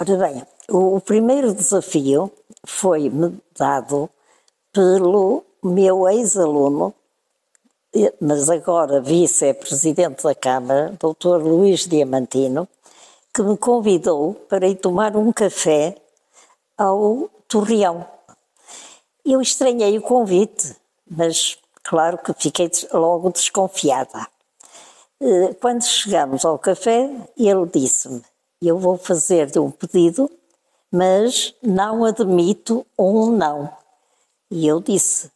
Ora bem, o, o primeiro desafio foi-me dado pelo meu ex-aluno, mas agora vice-presidente da Câmara, Dr. Luís Diamantino, que me convidou para ir tomar um café ao Torreão. Eu estranhei o convite, mas claro que fiquei logo desconfiada. Eh, quando chegamos ao café, ele disse-me: Eu vou fazer-lhe um pedido, mas não admito um não. E eu disse: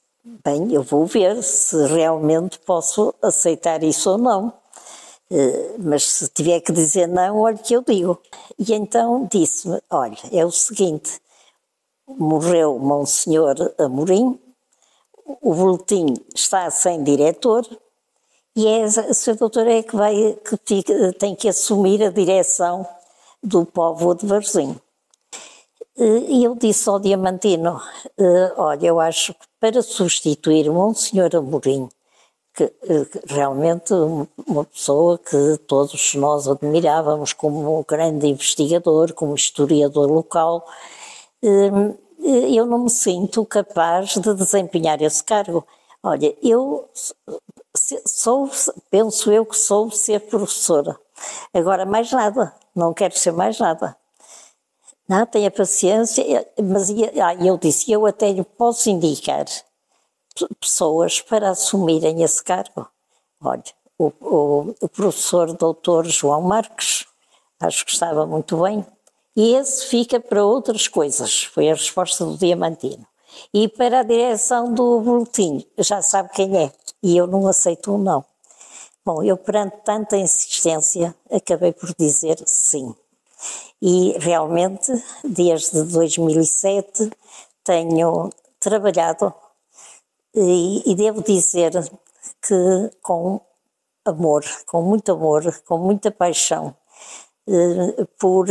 Bem, eu vou ver se realmente posso aceitar isso ou não. Eh, mas se tiver que dizer não, olha que eu digo. E então disse-me: Olha, é o seguinte, morreu Monsenhor Amorim, o boletim está sem diretor e é a sua doutora é que vai que tem que assumir a direção do povo de Varzim. E eu disse ao Diamantino, eh, olha, eu acho que para substituir Monsenhor Amorim, que, eh, que realmente uma pessoa que todos nós admirávamos como um grande investigador, como historiador local, eh, eu não me sinto capaz de desempenhar esse cargo. Olha, eu sou, penso eu que sou ser professora. Agora, mais nada, não quero ser mais nada. Não, tenha paciência, mas ah, eu disse, eu até lhe posso indicar pessoas para assumirem esse cargo. Olha, o, o, o professor doutor João Marques, acho que estava muito bem, e esse fica para outras coisas, foi a resposta do Diamantino. E para a direção do boletim, já sabe quem é, e eu não aceito um não. Bom, eu perante tanta insistência, acabei por dizer sim. E realmente, desde 2007, tenho trabalhado e, e devo dizer que com amor, com muito amor, com muita paixão, eh, por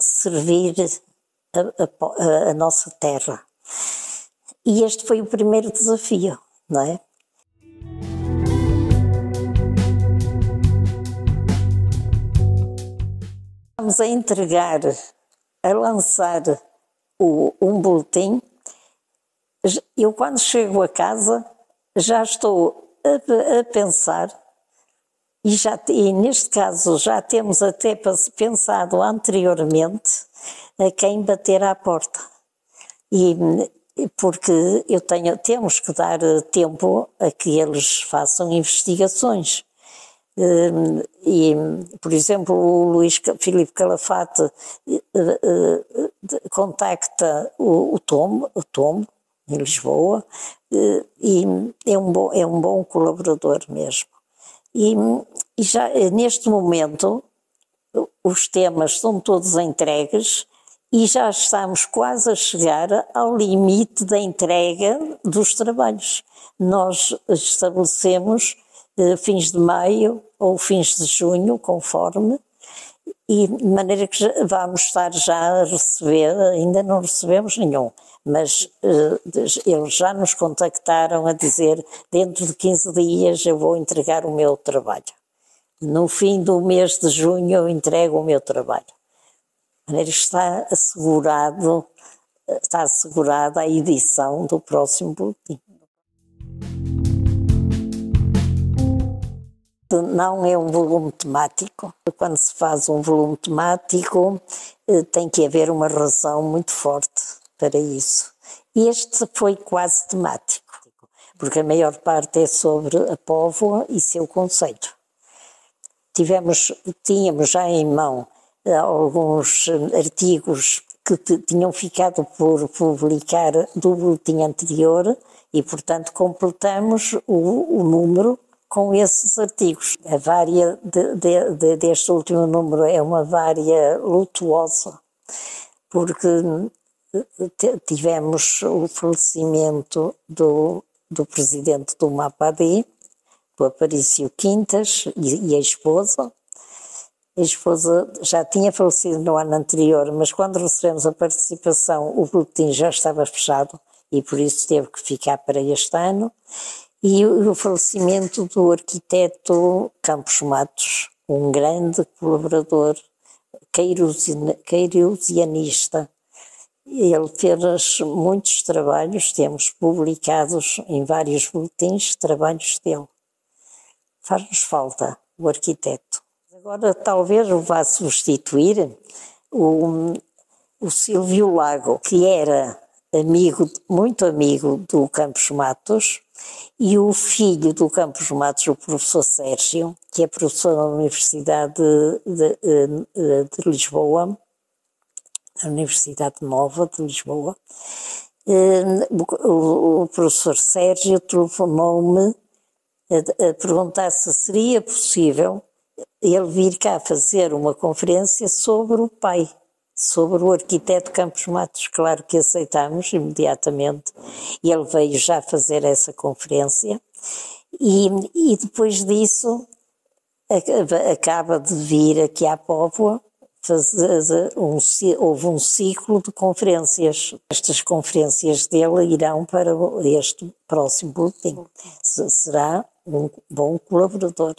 servir a, a, a, nossa terra. E este foi o primeiro desafio, não é? Estamos a entregar, a lançar o, um boletim. Eu, quando chego a casa, já estou a, a pensar e, já, e neste caso já temos até pensado anteriormente a quem bater à porta. E, porque eu tenho, temos que dar tempo a que eles façam investigações. Hum, e, por exemplo, o Luís Filipe Calafate eh, eh, contacta o, Tom, o Tom, em Lisboa, eh, e é um bom, é um bom colaborador mesmo. E, e já neste momento os temas são todos entregues e já estamos quase a chegar ao limite da entrega dos trabalhos. Nós estabelecemos fins de maio ou fins de junho, conforme, e de maneira que vamos estar já a receber, ainda não recebemos nenhum, mas uh, eles já nos contactaram a dizer dentro de 15 dias eu vou entregar o meu trabalho. No fim do mês de junho eu entrego o meu trabalho. De maneira que está assegurado, está assegurada a edição do próximo boletim. Não é um volume temático. Quando se faz um volume temático, eh, tem que haver uma razão muito forte para isso. Este foi quase temático, porque a maior parte é sobre a Póvoa e seu conceito. Tivemos, tínhamos já em mão eh, alguns artigos que tinham ficado por publicar do boletim anterior e, portanto, completamos o, o número com esses artigos. A vária de, de, de, deste último número é uma vária lutuosa, porque eh, tivemos o falecimento do, do presidente do MAPAD, do Aparício Quintas, e, e a esposa. A esposa já tinha falecido no ano anterior, mas quando recebemos a participação, o boletim já estava fechado e por isso teve que ficar para este ano e o falecimento do arquiteto Campos Matos, um grande colaborador queirusianista. Ele fez muitos trabalhos, temos publicados em vários boletins trabalhos dele. Faz-nos falta o arquiteto. Agora talvez o vá substituir o, o Silvio Lago, que era amigo, muito amigo do Campos Matos, e o filho do Campos Matos, o professor Sérgio, que é professor da Universidade de, de, de, de Lisboa, a Universidade Nova de Lisboa, eh, o, o professor Sérgio telefonou-me a, a perguntar se seria possível ele vir cá fazer uma conferência sobre o pai, sobre o arquiteto Campos Matos. Claro que aceitamos imediatamente. Ele veio já fazer essa conferência e, e depois disso acaba de vir aqui à Póvoa fazer um, houve um ciclo de conferências. Estas conferências dele irão para este próximo boletim. Será um bom colaborador.